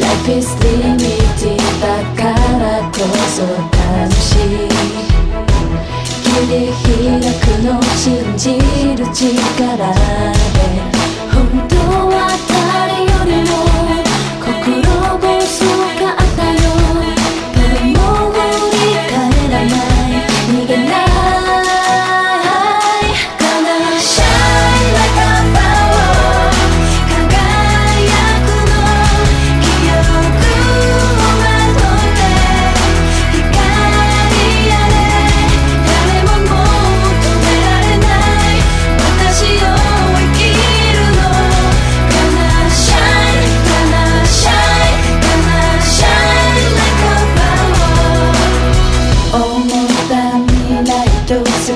Life is limited だからこそ楽の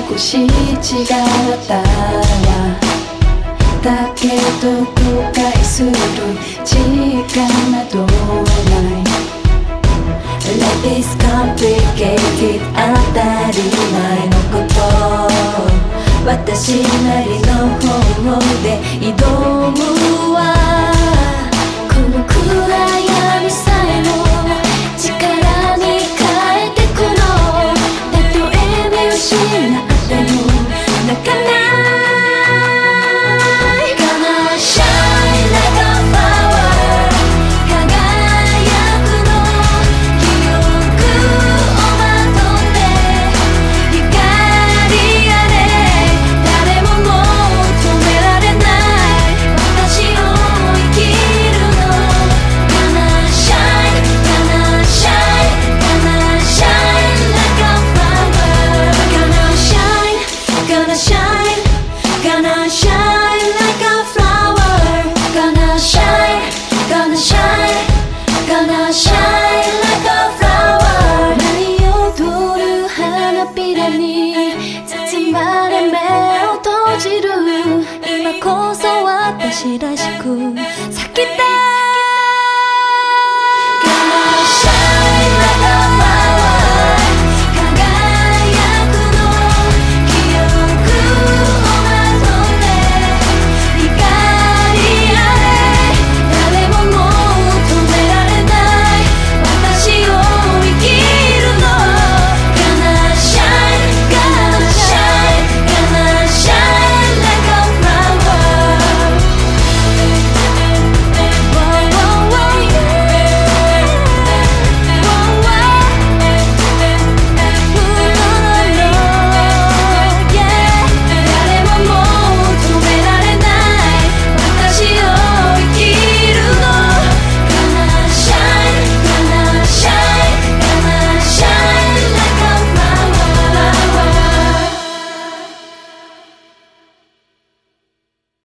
隠し違ったわ。だけど後悔する時間などない？Life is complicated 当たり前のこと。私なりの方法で挑むわ。 싫어 싶고 사기